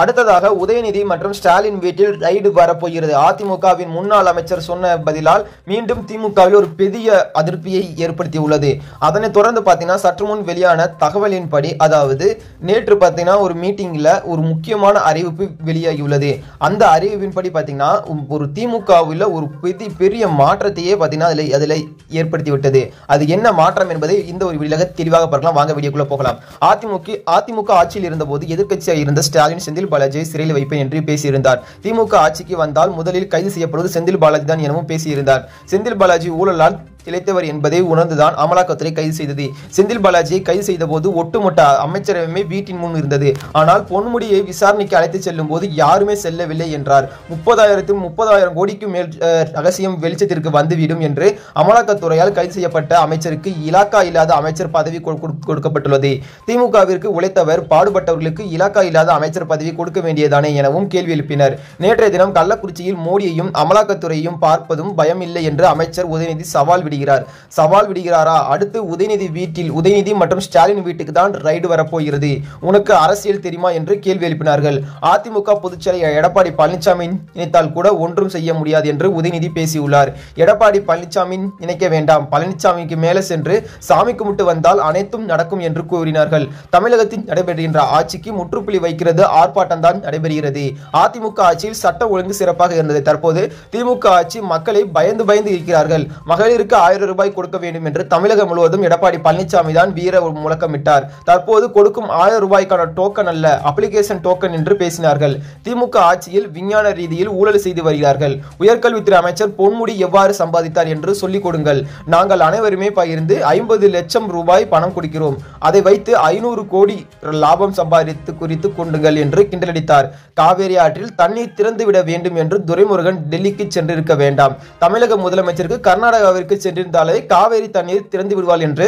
அடுத்ததாக உதயநிதி மற்றும் ஸ்டாலின் வீட்டில் ரைடு வரப்போகிறது. அதிமுகவின் முன்னாள் அமைச்சர் சொன்ன பதிலால் மீண்டும் திமுகவில் ஒரு பெரிய அதிருப்தியை ஏற்படுத்தியுள்ளது. அதனைத் தொடர்ந்து பார்த்தீங்கன்னா சற்று முன் வெளியான தகவலின்படி அதாவது நேற்று பார்த்தீங்கன்னா ஒரு மீட்டிங்கில் ஒரு முக்கியமான அறிவிப்பு வெளியாகியுள்ளது. அந்த அறிவிப்பின்படி பார்த்தீங்கன்னா ஒரு திமுகவில் ஒரு பெரிய பெரிய மாற்றத்தையே பார்த்தீங்கன்னா அதில் அதில் ஏற்படுத்தி விட்டது அது என்ன மாற்றம் என்பதை இந்த ஒரு வீடியோல தெளிவாக பார்க்கலாம். வாங்க வீடியோக்குள்ளே போகலாம். அதிமுக அதிமுக ஆட்சியில் இருந்தபோது எதிர்க்கட்சியாக இருந்த ஸ்டாலின் செந்தில் பாலாஜியை சிறையில் வைப்பேன் என்று பேசியிருந்தார். திமுக ஆட்சிக்கு வந்தால் முதலில் கைது செய்யப்படுவது செந்தில் பாலாஜி தான் எனவும் பேசியிருந்தார். செந்தில் பாலாஜி ஊழலால் திளைத்தவர் என்பதை உணர்ந்துதான் அமலாக்கத்துறை கைது செய்தது. செந்தில் பாலாஜியை கைது செய்த போது ஒட்டுமொத்த அமைச்சரவையுமே வீட்டின் முன் இருந்தது. ஆனால் பொன்முடியை விசாரணைக்கு அழைத்து செல்லும் போது யாருமே செல்லவில்லை என்றார். முப்பதாயிரத்து முப்பதாயிரம் கோடிக்கும் மேல் ரகசியம் வெளிச்சத்திற்கு வந்துவிடும் என்று அமலாக்கத்துறையால் கைது செய்யப்பட்ட அமைச்சருக்கு இலாக்கா இல்லாத அமைச்சர் பதவி கொடுக்கப்பட்டுள்ளது. திமுகவிற்கு உழைத்தவர் பாடுபட்டவர்களுக்கு இலாக்கா இல்லாத அமைச்சர் பதவி கொடுக்க வேண்டியதானே எனவும் கேள்வி எழுப்பினர். நேற்றைய தினம் கள்ளக்குறிச்சியில் மோடியையும் அமலாக்கத்துறையையும் பார்ப்பதும் பயமில்லை என்று அமைச்சர் உதயநிதி சவால் விடுகிறார். சவால் விடுகிறாரா? அடுத்து உதயநிதி வீட்டில் உதயநிதி மற்றும் ஸ்டாலின் வீட்டுக்கு தான் ரைடு வரப்போகிறது. உனக்கு அரசியல் தெரியுமா? என்று கேள்வி எழுப்பினார்கள். அதிமுக பொதுச்செயலர் எடப்பாடி பழனிசாமி நினைத்தால் கூட ஒன்றும் செய்ய முடியாது என்று உதயநிதி பேசியுள்ளார். எடப்பாடி பழனிசாமி நினைக்க வேண்டாம். பழனிசாமிக்கு மேலே சென்று சாமி கும்பிட்டு வந்தால் அனைத்தும் நடக்கும் என்று கூறினார்கள். தமிழகத்தில் நடைபெறுகின்ற ஆட்சிக்கு முற்றுப்புள்ளி வைக்கிறது ஆர்ப்பாட்டம் தான் நடைபெறுகிறது. அதிமுக ஆட்சியில் சட்ட ஒழுங்கு சிறப்பாக இருந்தது. தற்போது திமுக ஆட்சி மக்களை பயந்து பயந்து இருக்கிறார்கள். மகளிருக்கு ஆயிரம் ரூபாய் கொடுக்க வேண்டும் என்று தமிழகம் முழுவதும் எடப்பாடி பழனிசாமி தான் வீர முழக்கமிட்டார். தற்போது கொடுக்கும் ஆயிரம் ரூபாய்க்கான டோக்கன் அல்ல அப்ளிகேஷன் டோக்கன் என்று பேசினார்கள். திமுக ஆட்சியில் விஞ்ஞான ரீதியில் ஊழல் செய்து வருகிறார்கள். உயர்கல்வித்துறை அமைச்சர் பொன்முடி எவ்வாறு சம்பாதித்தார் என்று சொல்லிக் கொடுங்கள். நாங்கள் அனைவருமே பகிர்ந்து ஐம்பது லட்சம் ரூபாய் பணம் கொடுக்கிறோம். அதை வைத்து ஐநூறு கோடி லாபம் சம்பாதித்து குறித்து கொண்டுங்கள் என்று கிண்டலடித்தார் காவேரி ஆற்றில் தண்ணீர் திறந்து விட வேண்டும் என்று துரைமுருகன் டெல்லிக்கு சென்றிருக்க வேண்டாம். தமிழக முதலமைச்சருக்கு கர்நாடகாவிற்கு சென்றிருந்தாலே காவேரி தண்ணீர் திறந்து விடுவாள் என்று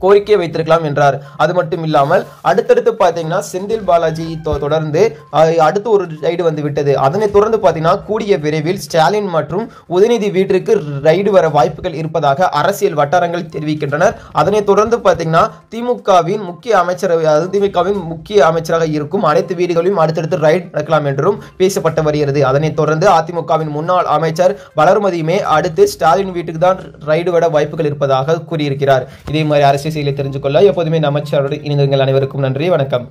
கோரிக்கை வைத்திருக்கலாம் என்றார். அது மட்டும் இல்லாமல் அடுத்தடுத்து பார்த்தீங்கன்னா செந்தில் பாலாஜி தொ- தொடர்ந்து அடுத்து ஒரு ரைடு வந்து விட்டது. அதனைத் தொடர்ந்து பார்த்தீங்கன்னா கூடிய விரைவில் ஸ்டாலின் மற்றும் உதயநிதி வீட்டிற்கு ரைடு வர வாய்ப்புகள் இருப்பதாக அரசியல் வட்டாரங்கள் தெரிவிக்கின்றனர். அதனைத் தொடர்ந்து பார்த்தீங்கன்னா திமுகவின் முக்கிய அமைச்சர் திமுகவின் முக்கிய அமைச்சராக இருக்கும் அனைத்து வீடுகளிலும் அடுத்தடுத்து ரைடு நடக்கலாம் என்றும் பேசப்பட்டு வருகிறது. அதனைத் தொடர்ந்து அதிமுகவின் முன்னாள் அமைச்சர் வளர்மதியுமே அடுத்து ஸ்டாலின் வீட்டுக்கு தான் ரைடு வர வாய்ப்புகள் இருப்பதாக கூறியிருக்கிறார். இதே மாதிரி அரசியல் செய்திகளை தெரிஞ்சு கொள்ள எப்போதுமே நம்ம சேனலோடு அனைவருக்கும் நன்றி வணக்கம்.